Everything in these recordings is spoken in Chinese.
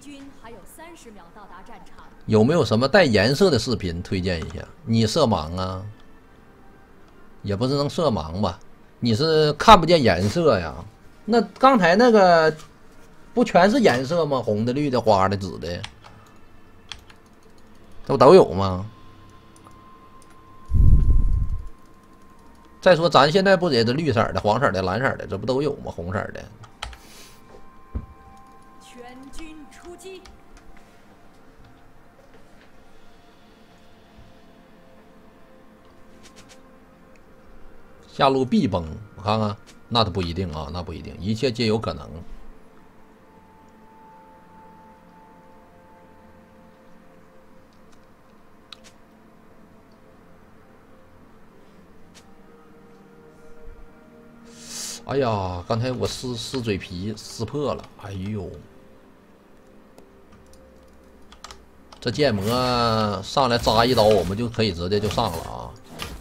军还有三十秒到达战场。有没有什么带颜色的视频推荐一下？你色盲啊？也不是能色盲吧？你是看不见颜色呀？那刚才那个不全是颜色吗？红的、绿的、花的、紫的，这不都有吗？再说咱现在不也是绿色的、黄色的、蓝色的，这不都有吗？红色的。下路必崩，我看看，那都不一定啊，那不一定，一切皆有可能。哎呀，刚才我撕撕嘴皮撕破了，哎呦！这剑魔上来扎一刀，我们就可以直接就上了啊！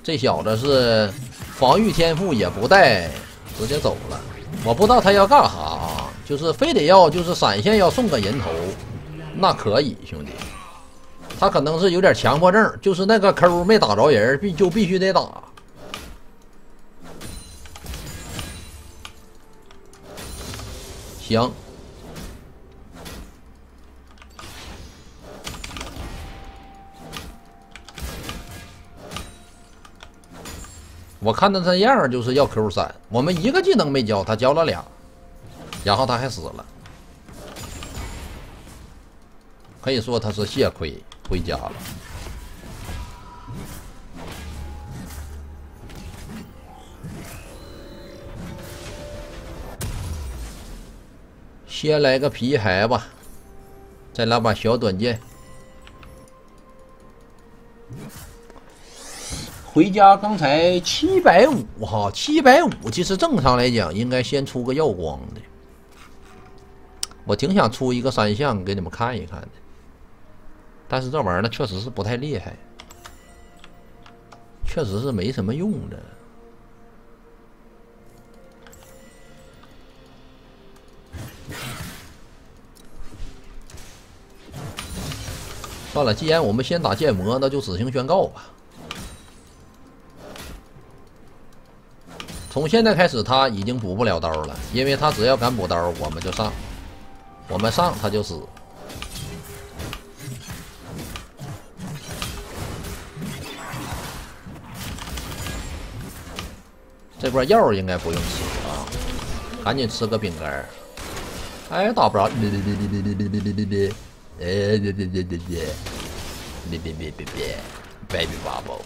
这小子是防御天赋也不带，直接走了。我不知道他要干哈啊，就是非得要就是闪现要送个人头，那可以兄弟。他可能是有点强迫症，就是那个 Q 没打着人，必就必须得打。行，我看他这样就是要 Q 三，我们一个技能没交，他交了俩，然后他还死了，可以说他是血亏回家了。先来个皮海吧，再来把小短剑。回家刚才七百五哈，七百五其实正常来讲应该先出个耀光的。我挺想出一个三项给你们看一看的，但是这玩意儿呢确实是不太厉害，确实是没什么用的。算了，既然我们先打剑魔，那就执行宣告吧。从现在开始，他已经补不了刀了，因为他只要敢补刀，我们就上，我们上他就死。这波药应该不用吃啊，赶紧吃个饼干儿。哎，打不着！别别别别别别别别别别！哎，别别别别别！别别别别别！Baby bubble。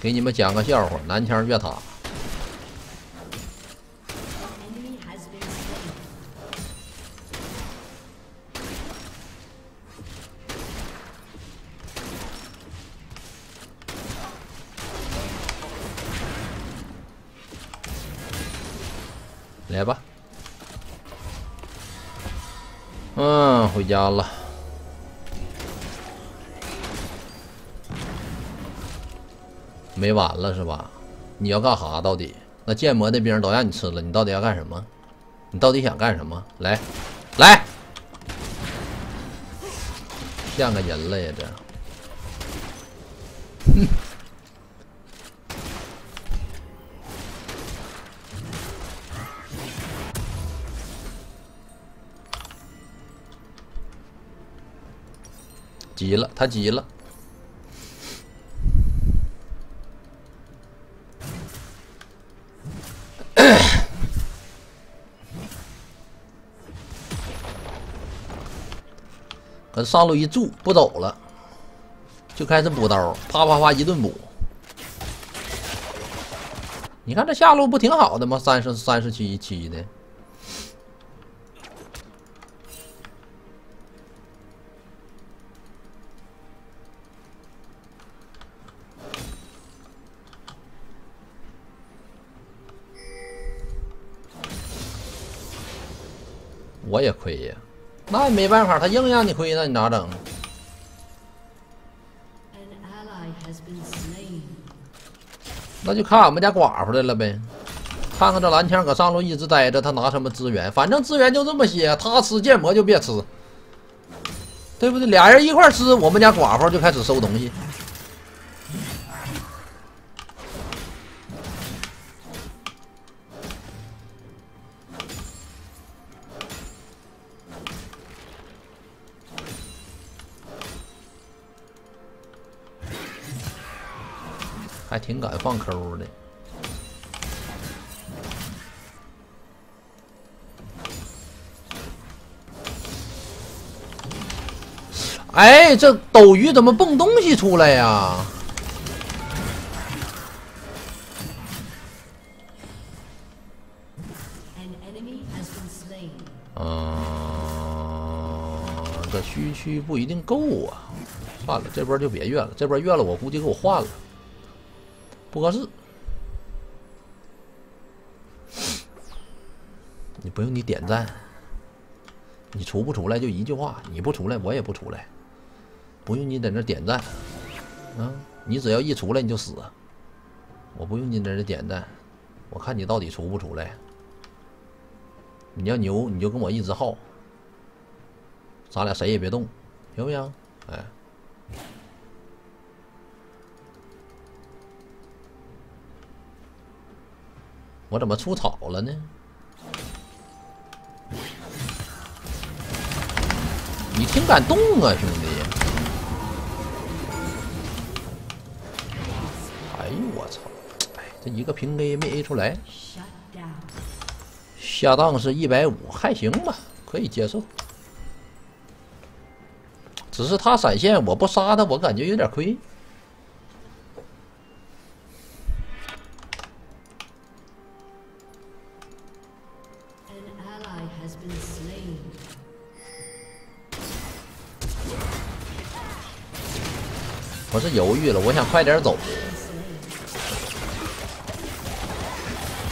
给你们讲个笑话：南墙越塔。来吧，嗯，回家了。没完了是吧？你要干啥？到底那剑魔的兵都让你吃了，你到底要干什么？你到底想干什么？来，来，像个人了呀这。哼。急了，他急了。上路一住不走了，就开始补刀，啪啪啪一顿补。你看这下路不挺好的吗？三十三十七七的。我也亏呀，那也没办法，他硬让你亏，那你咋整？那就看俺们家寡妇的了呗。看看这蓝枪搁上路一直待着，他拿什么资源？反正资源就这么些，他吃剑魔就别吃，对不对？俩人一块吃，我们家寡妇就开始收东西。挺敢放抠的。哎，这斗鱼怎么蹦东西出来呀？嗯，这区区不一定够啊。算了，这波就别越了，这波越了我估计给我换了，不合适。你不用你点赞，你出不出来就一句话，你不出来我也不出来。不用你在那点赞，啊，你只要一出来你就死，我不用你在这点赞，我看你到底出不出来。你要牛你就跟我一直耗，咱俩谁也别动，行不行？哎，我怎么出草了呢？你挺敢动啊，兄弟！哎呦我操这一个平 A 没 A 出来，下档是一百五，还行吧，可以接受。只是他闪现，我不杀他，我感觉有点亏。我是犹豫了，我想快点走。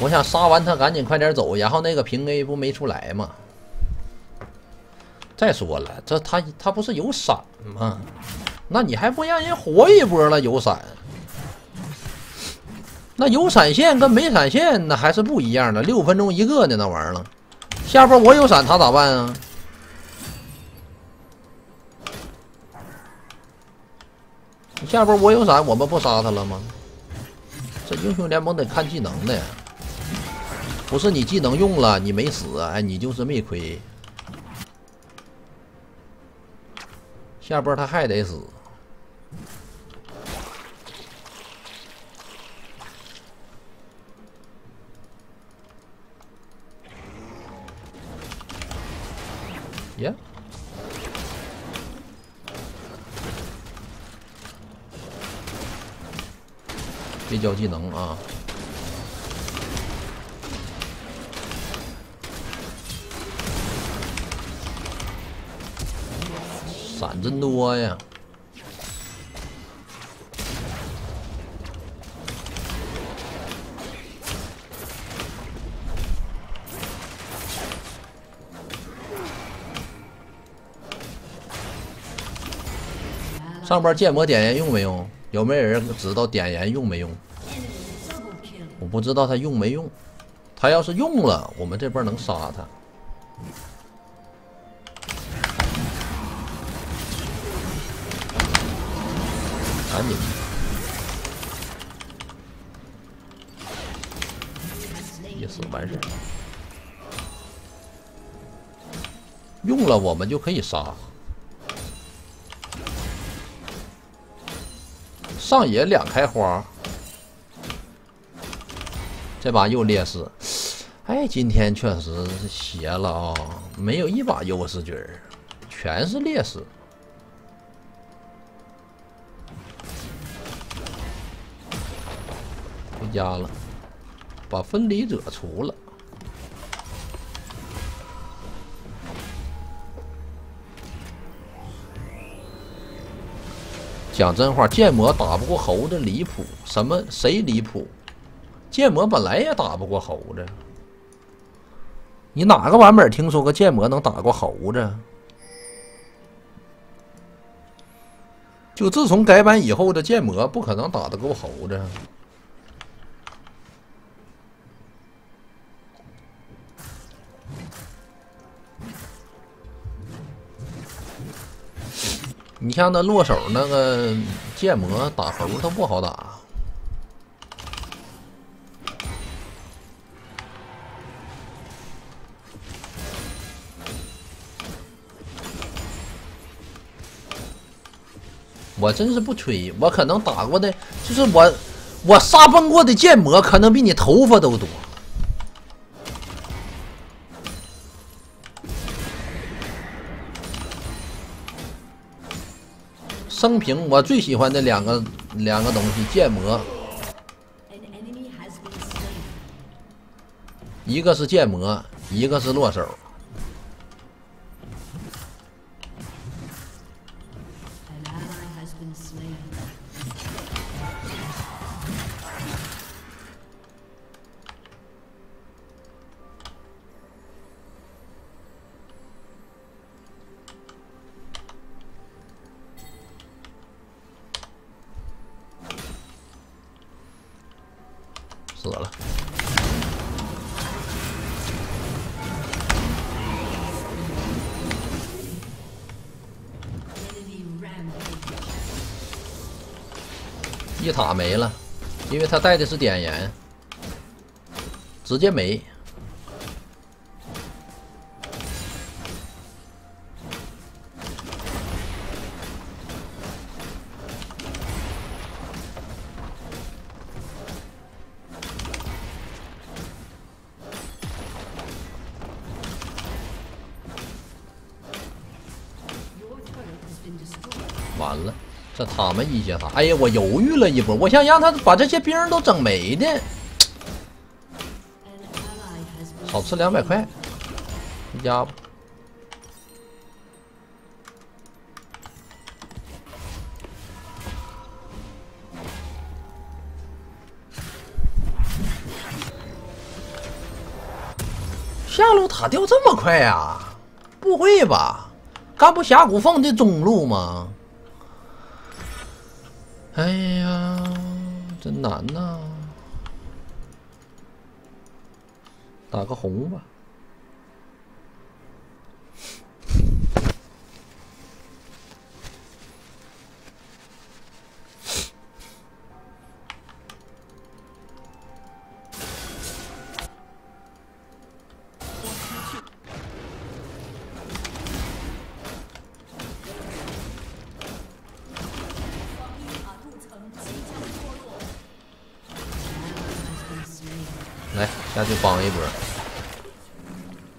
我想杀完他，赶紧快点走，然后那个平 A 不没出来吗？再说了，这他他不是有闪吗？那你还不让人活一波了？有闪，那有闪现跟没闪现那还是不一样的。六分钟一个呢，那玩意儿了。下波我有闪，他咋办啊？下波我有闪，我们不杀他了吗？这英雄联盟得看技能的。不是你技能用了，你没死，哎，你就是没亏。下波他还得死。别交技能啊！闪真多呀！上边剑魔点燃用没用？有没有人知道点燃用没用？我不知道他用没用。他要是用了，我们这边能杀他。赶紧，一死完事用了我们就可以杀。上野两开花，这把又劣势。哎，今天确实是邪了啊！没有一把优势局，全是劣势。回家了，把分离者除了。讲真话，剑魔打不过猴子离谱。什么？谁离谱？剑魔本来也打不过猴子。你哪个版本听说过剑魔能打过猴子？就自从改版以后的剑魔不可能打得过猴子。你像那落手那个剑魔打猴他不好打。我真是不吹，我可能打过的，就是我，我杀崩过的剑魔，可能比你头发都多。生平我最喜欢的两个两个东西，剑魔，一个是剑魔，一个是落手。一塔没了，因为他带的是点燃，直接没。完了，这他们一血塔，哎呀，我犹豫了一波，我想让他把这些兵都整没的，少吃两百块，回家吧。下路塔掉这么快呀？不会吧？干不峡谷放的中路吗？哎呀，真难呐！打个红吧。来下去帮一波，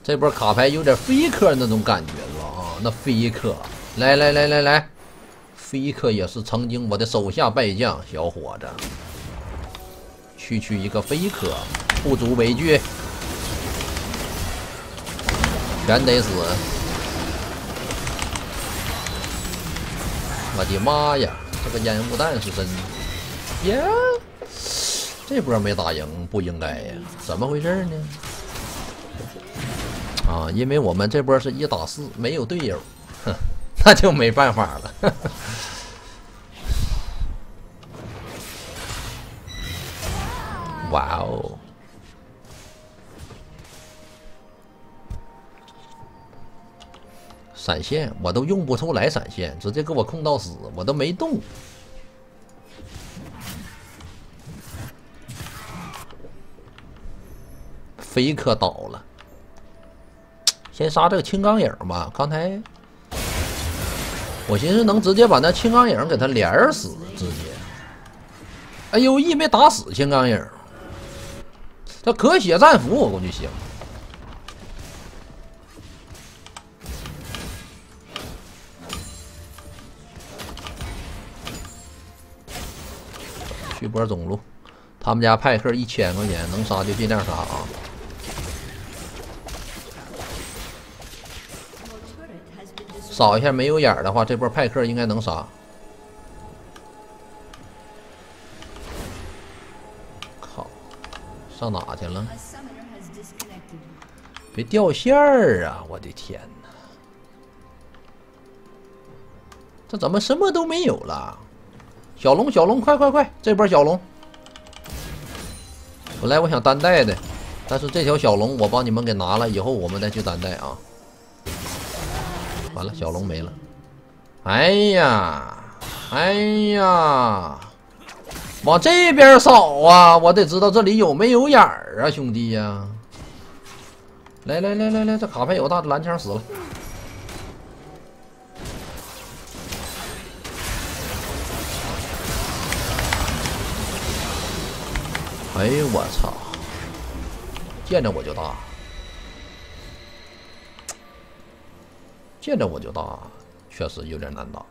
这波卡牌有点飞克那种感觉了啊！那飞克，来来来来来，飞克也是曾经我的手下败将，小伙子，区区一个飞克，不足为惧，全得死！我的妈呀，这个烟雾弹是真耶！这波没打赢，不应该呀？怎么回事呢？啊，因为我们这波是一打四，没有队友，那就没办法了。哇哦！闪现我都用不出来，闪现直接给我控到死，我都没动。飞克倒了，先杀这个青钢影吧。刚才我寻思能直接把那青钢影给他连死，直接。哎呦，一没打死青钢影，他可血战斧我估计行。去波中路，他们家派克一千块钱能杀就尽量杀啊。扫一下没有眼的话，这波派克应该能杀。靠，上哪去了？别掉线儿啊！我的天哪，这怎么什么都没有了？小龙，小龙，快快快！这波小龙，本来我想单带的，但是这条小龙我帮你们给拿了，以后我们再去单带啊。完了，小龙没了。哎呀，哎呀，往这边扫啊！我得知道这里有没有眼儿啊，兄弟呀！来来来来来，这卡牌有大蓝枪死了。哎呦我操！见着我就大，见着我就打，确实有点难打。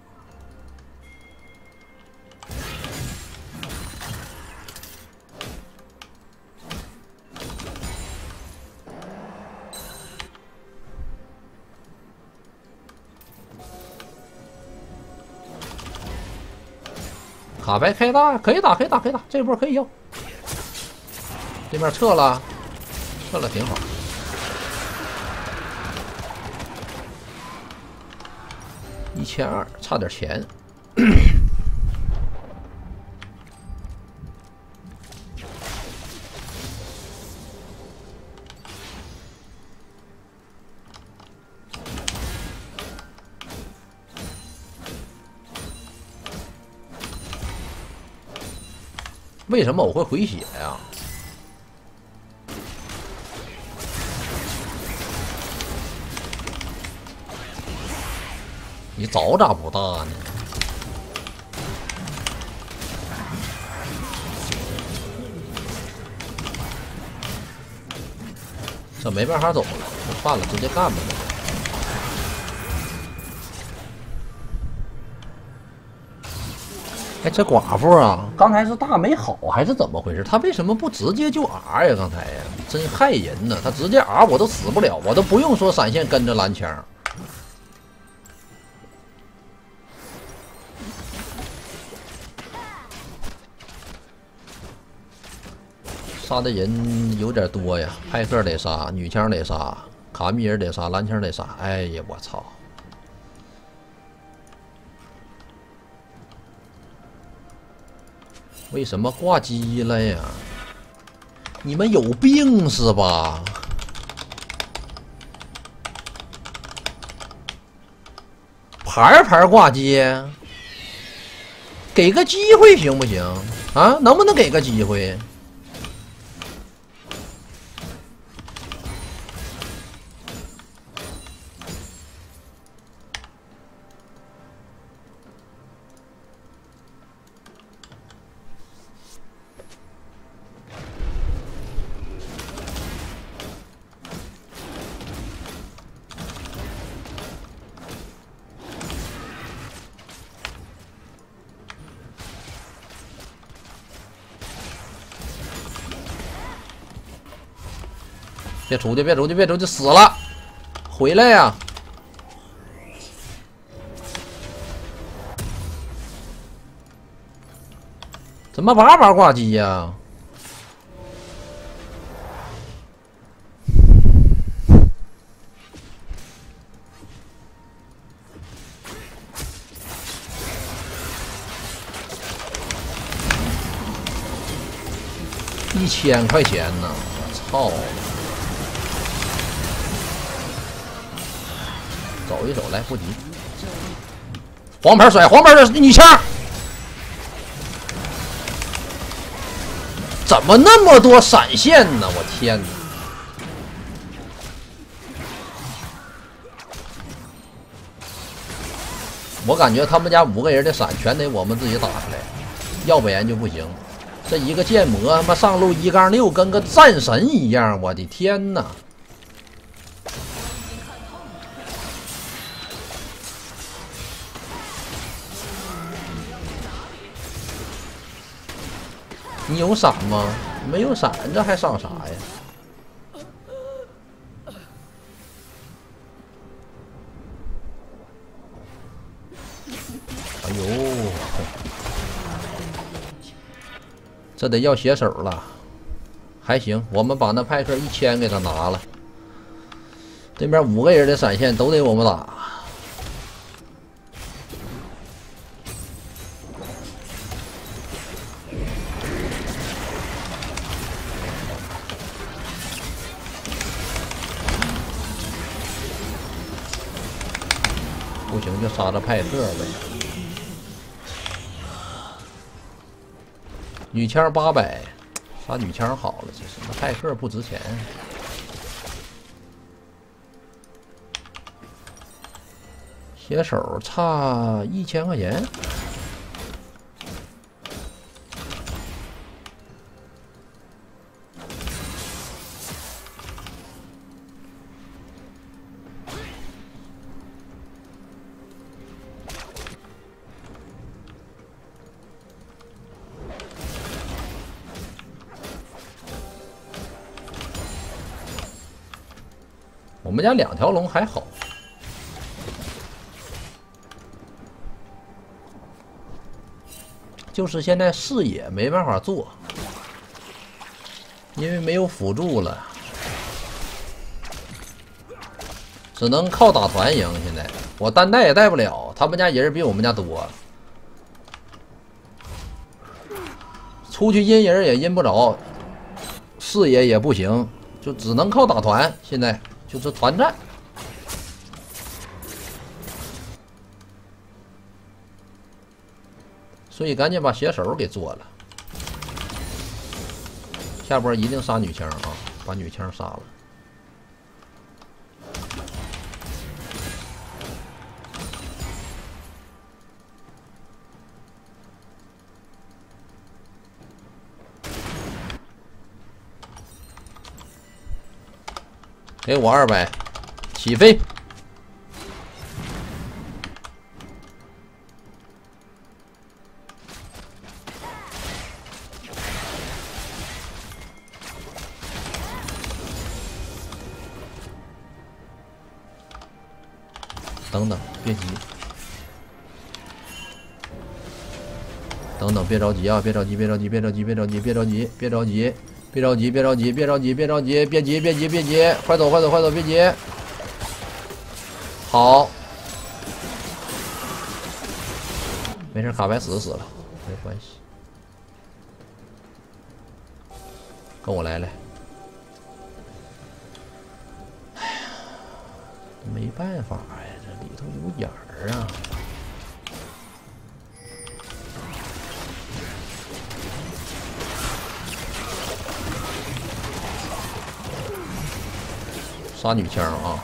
卡牌开大，可以打，可以打，可以打，这波可以要。对面撤了，撤了挺好。千二，差点钱。为什么我会回血呀？你早咋不大呢？这没办法走了，算了，直接干吧。哎，这寡妇啊，刚才是大没好还是怎么回事？他为什么不直接就 R 呀？刚才呀，真害人呢！他直接 R 我都死不了，我都不用说闪现跟着蓝枪。杀的人有点多呀，派克得杀，女枪得杀，卡米尔得杀，蓝枪得杀。哎呀，我操！为什么挂机了呀？你们有病是吧？牌牌挂机，给个机会行不行？啊，能不能给个机会？别出去！别出去！别出去！死了！回来呀！怎么把把挂机呀？一千块钱呢！我操！走一走，来不急。黄牌甩，黄牌的女枪，怎么那么多闪现呢？我天哪！我感觉他们家五个人的闪全得我们自己打出来，要不然就不行。这一个剑魔他妈上路一杠六，跟个战神一样，我的天哪！有闪吗？没有闪，这还上啥呀？哎呦，这得要血手了，还行，我们把那派克一千给他拿了。对面五个人的闪现都得我们打。杀的派克呗。女枪八百，杀女枪好了，这什么派克不值钱。血手差一千块钱。我们家两条龙还好，就是现在视野没办法做，因为没有辅助了，只能靠打团赢。现在我单带也带不了，他们家人比我们家多，出去阴人也阴不着，视野也不行，就只能靠打团。现在。就是团战，所以赶紧把血手给做了。下波一定杀女枪啊！把女枪杀了。给我二百，起飞！等等，别急！等等，别着急啊！别着急！别着急！别着急！别着急！别着急！别着急！别着急，别着急，别着急，别着急，别急，别急，别急，快走，快走，快走，别急。好，没事，卡牌死死了，没关系。跟我来来。哎呀，没办法呀，这里头有眼儿啊。杀女枪啊！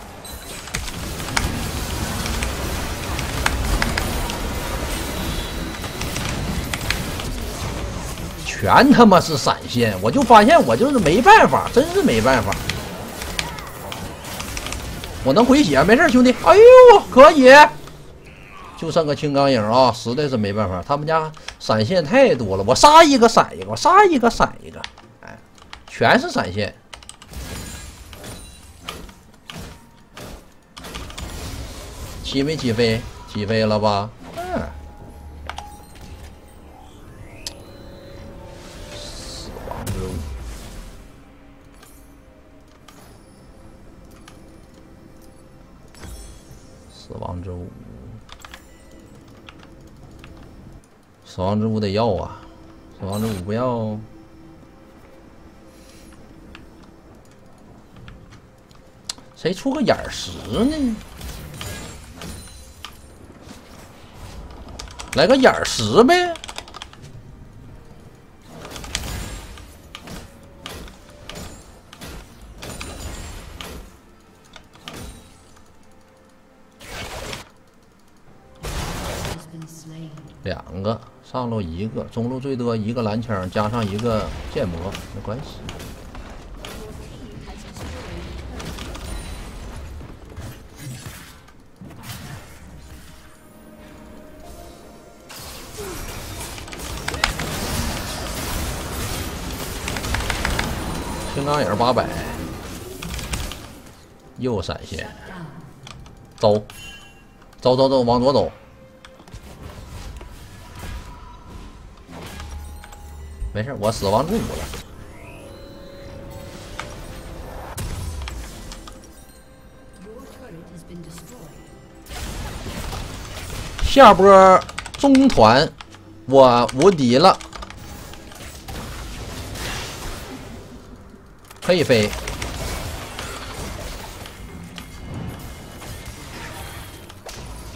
全他妈是闪现，我就发现我就是没办法，真是没办法。我能回血，没事兄弟。哎呦，可以，就剩个青钢影啊，实在是没办法，他们家闪现太多了，我杀一个闪一个，我杀一个闪一个，哎，全是闪现。起没起飞？起飞了吧？嗯。死亡之舞，死亡之舞，死亡之舞得要啊！死亡之舞不要，谁出个眼石呢？来个眼石呗！两个上路一个，中路最多一个蓝枪加上一个剑魔，没关系。青钢影八百，又闪现，走，走走走，往左走，没事，我死亡之舞了，下波中团，我无敌了。可以飞，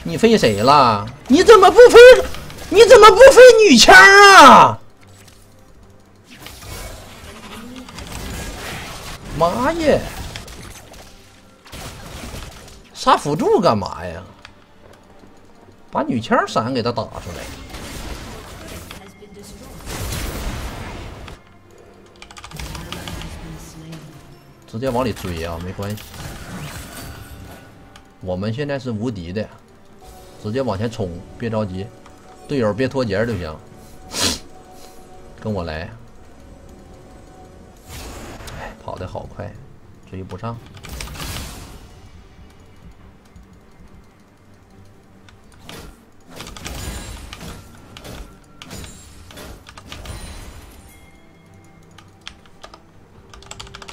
你飞谁了？你怎么不飞？你怎么不飞女枪啊？妈耶！杀辅助干嘛呀？把女枪闪给他打出来。直接往里追啊，没关系。我们现在是无敌的，直接往前冲，别着急，队友别脱节就行。跟我来。哎，跑的好快，追不上。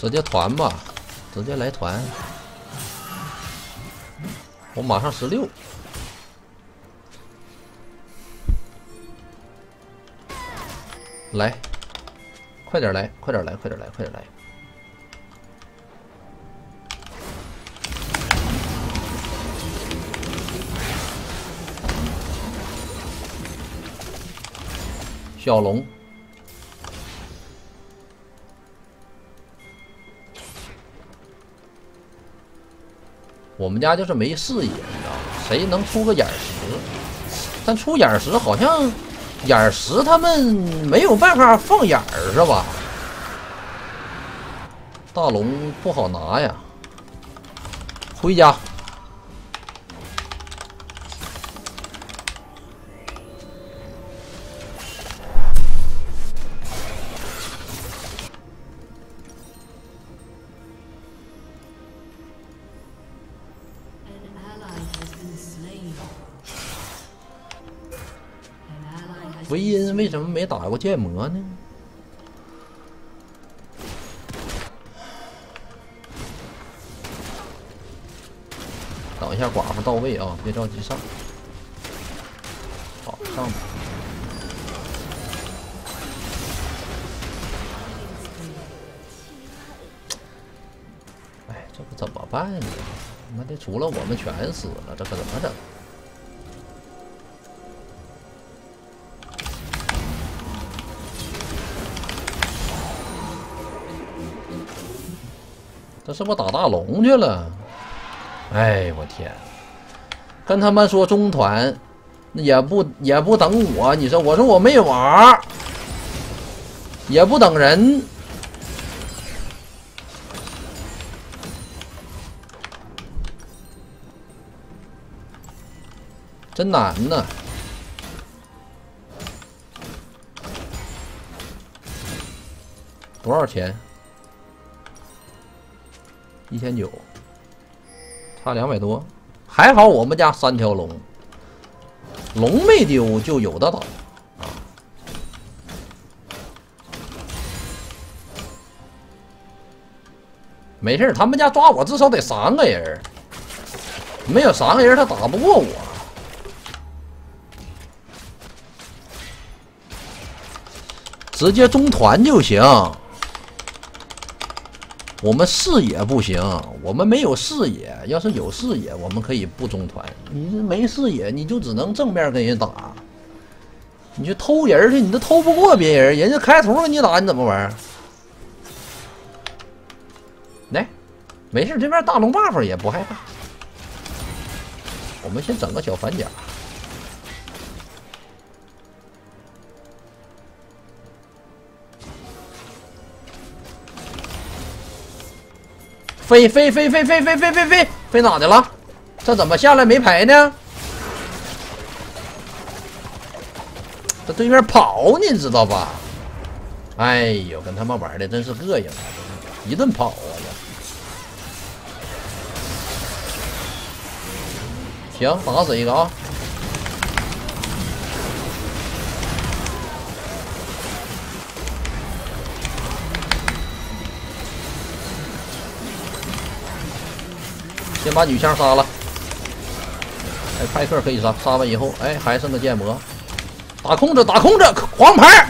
直接团吧，直接来团。我马上十六，来，快点来，快点来，快点来，快点来！小龙。我们家就是没视野，你知道吗？谁能出个眼石？但出眼石好像眼石他们没有办法放眼儿，是吧？大龙不好拿呀，回家。维恩为什么没打过剑魔呢？等一下，寡妇到位啊！别着急上，好上吧。哎，这可怎么办呢？妈的，除了我们全死了，这可怎么整？这是不打大龙去了？哎，我天！跟他们说中团，也不也不等我。你说，我说我没娃，也不等人，真难呐！多少钱？一千九，差两百多，还好我们家三条龙，龙没丢就有的打。没事他们家抓我至少得三个人，没有三个人他打不过我，直接中团就行。我们视野不行，我们没有视野。要是有视野，我们可以不中团。你这没视野，你就只能正面跟人打。你去偷人去，你都偷不过别人，人家开图跟你打，你怎么玩？来，没事，这边大龙 buff 也不害怕。我们先整个小反甲。飞飞飞飞飞飞飞飞飞飞哪去了？这怎么下来没牌呢？这对面跑，你知道吧？哎呦，跟他们玩的真是膈应，一顿跑啊！行，打死一个啊！先把女枪杀了，哎，派克可以杀，杀完以后，哎，还剩个剑魔，打空着，打空着，黄牌，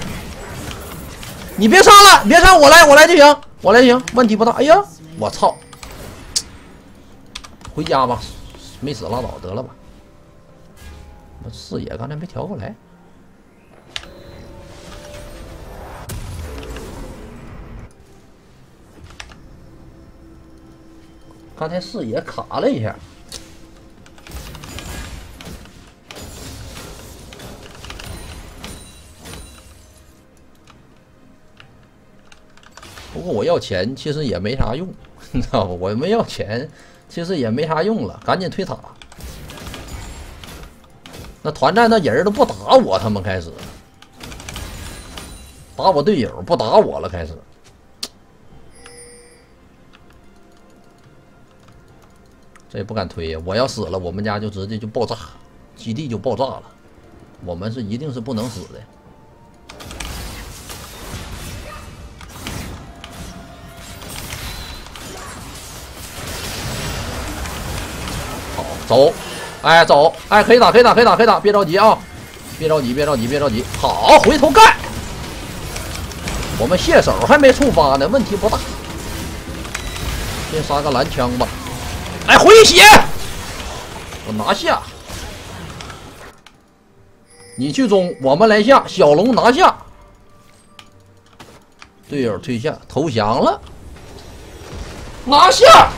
你别杀了，别杀，我来，我来就行，我来就行，问题不大。哎呀，我操，回家吧，没死拉倒得了吧。视野刚才没调过来。刚才视野卡了一下。不过我要钱其实也没啥用，你知道吧？我们要钱其实也没啥用了，赶紧退塔。那团战那人都不打我，他们开始打我队友，不打我了，开始。这也不敢推呀！我要死了，我们家就直接就爆炸，基地就爆炸了。我们是一定是不能死的。好，走，哎，走，哎，可以打，可以打，可以打，可以打，别着急啊，别着急，别着急，别着急。好，回头干。我们蟹手还没触发呢，问题不大。先杀个蓝枪吧。来，回血！我拿下。你去中，我们来下。小龙拿下。队友退下，投降了。拿下。